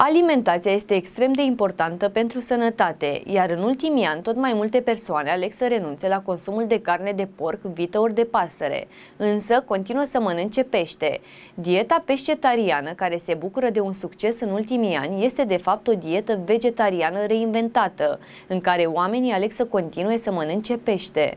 Alimentația este extrem de importantă pentru sănătate, iar în ultimii ani tot mai multe persoane aleg să renunțe la consumul de carne de porc, vită ori de pasăre, însă continuă să mănânce pește. Dieta pescetariană, care se bucură de un succes în ultimii ani, este de fapt o dietă vegetariană reinventată, în care oamenii aleg să continue să mănânce pește.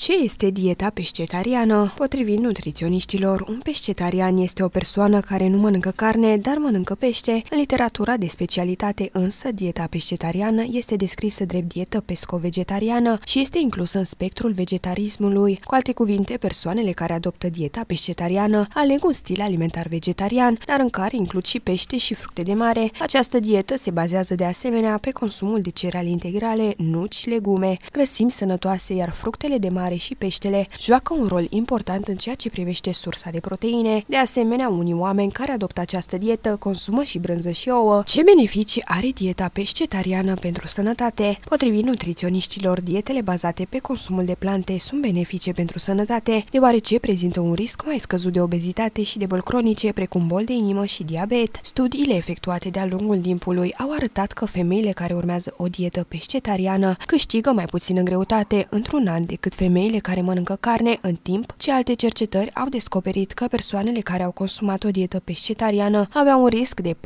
Ce este dieta pescetariană? Potrivit nutriționiștilor, un pescetarian este o persoană care nu mănâncă carne, dar mănâncă pește. În literatura de specialitate însă, dieta pescetariană este descrisă drept dietă pesco-vegetariană și este inclusă în spectrul vegetarismului. Cu alte cuvinte, persoanele care adoptă dieta pescetariană aleg un stil alimentar vegetarian, dar în care includ și pește și fructe de mare. Această dietă se bazează de asemenea pe consumul de cereale integrale, nuci, legume, grăsimi sănătoase, iar fructele de mare mare și peștele joacă un rol important în ceea ce privește sursa de proteine. De asemenea, unii oameni care adoptă această dietă consumă și brânză și ouă. Ce beneficii are dieta pescetariană pentru sănătate? Potrivit nutriționiștilor, dietele bazate pe consumul de plante sunt benefice pentru sănătate, deoarece prezintă un risc mai scăzut de obezitate și de boli cronice, precum bol de inimă și diabet. Studiile efectuate de-a lungul timpului au arătat că femeile care urmează o dietă pescetariană câștigă mai puțin în greutate într-un an decât femeile femeile care mănâncă carne în timp ce alte cercetări au descoperit că persoanele care au consumat o dietă pescetariană aveau un risc de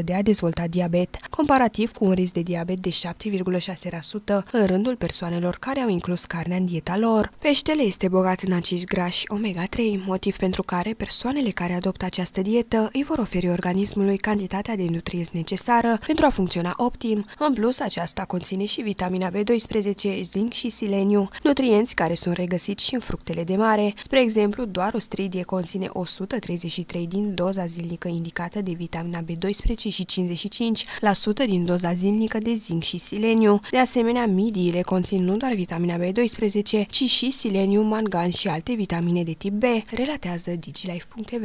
4,8% de a dezvolta diabet, comparativ cu un risc de diabet de 7,6% în rândul persoanelor care au inclus carnea în dieta lor. Peștele este bogat în acești grași omega-3, motiv pentru care persoanele care adoptă această dietă îi vor oferi organismului cantitatea de nutrienți necesară pentru a funcționa optim. În plus, aceasta conține și vitamina B12, zinc și sileniu, nutrienți care sunt regăsiți și în fructele de mare. Spre exemplu, doar o stridie conține 133 din doza zilnică indicată de vitamina B12 și 55% din doza zilnică de zinc și sileniu. De asemenea, midiile conțin nu doar vitamina B12, ci și sileniu, mangan și alte vitamine de tip B, relatează digilife.tv.